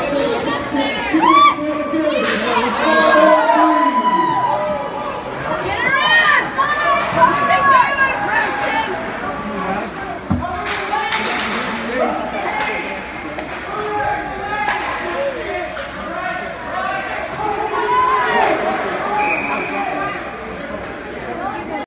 Yeah.